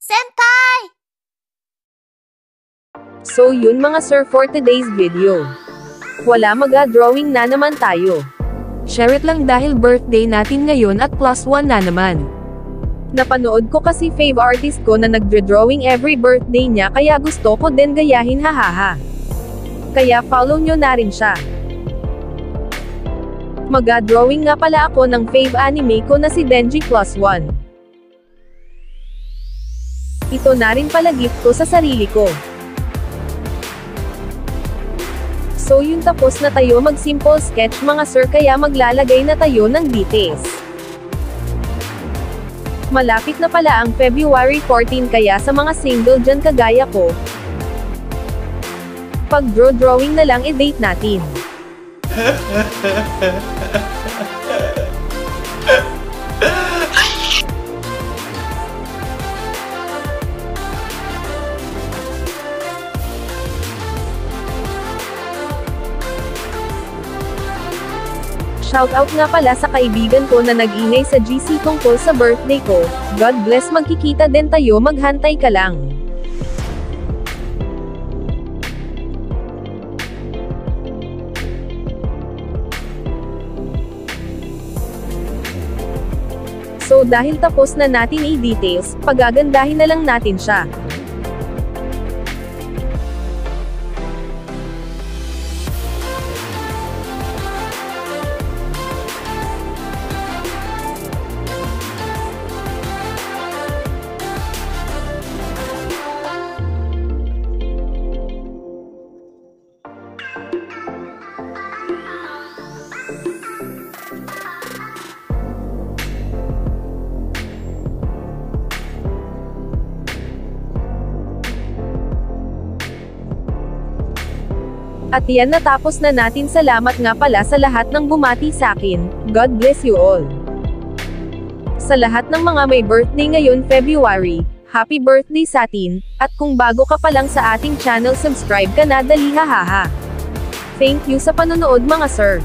Senpai! So yun mga sir for today's video. Wala maga-drawing na naman tayo. Share it lang dahil birthday natin ngayon at plus one na naman. Napanood ko kasi fave artist ko na nagdra-drawing every birthday niya kaya gusto ko din gayahin hahaha. Kaya follow nyo na rin siya. Maga-drawing nga pala ako ng fave anime ko na si Denji plus one. Ito na rin pala gift ko sa sarili ko. So yun tapos na tayo mag simple sketch mga sir kaya maglalagay na tayo ng details. Malapit na pala ang February 14 kaya sa mga single dyan kagaya ko. Pag draw drawing na lang i-date natin. Shoutout nga pala sa kaibigan ko na nag-ingay sa GC tungkol sa birthday ko. God bless magkikita din tayo maghantay ka lang. So dahil tapos na natin i-details, pagagandahin na lang natin siya. At yan natapos na natin salamat nga pala sa lahat ng bumati sa akin, God bless you all. Sa lahat ng mga may birthday ngayon February, happy birthday sa atin, at kung bago ka pa lang sa ating channel subscribe ka na dali hahaha. Thank you sa panonood mga sir.